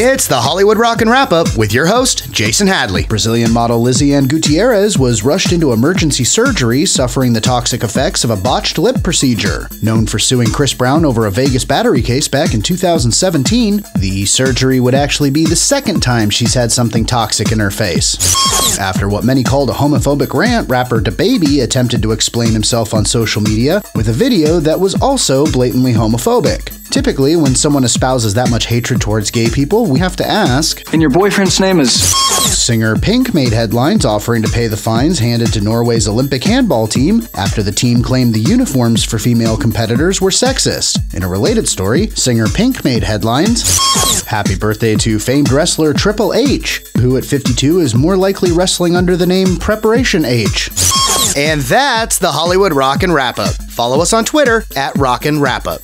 It's the Hollywood Rockin' Wrap Up with your host, Jason Hadley. Brazilian model Liziane Gutierrez was rushed into emergency surgery suffering the toxic effects of a botched lip procedure. Known for suing Chris Brown over a Vegas battery case back in 2017, the surgery would actually be the second time she's had something toxic in her face. After what many called a homophobic rant, rapper DaBaby attempted to explain himself on social media with a video that was also blatantly homophobic. Typically, when someone espouses that much hatred towards gay people, we have to ask. And your boyfriend's name is. Singer Pink made headlines offering to pay the fines handed to Norway's Olympic handball team after the team claimed the uniforms for female competitors were sexist. In a related story, singer Pink made headlines. Happy birthday to famed wrestler Triple H, who at 52 is more likely wrestling under the name Preparation H. And that's the Hollywood Rockin' Wrap Up. Follow us on Twitter at Rockin' Wrap Up.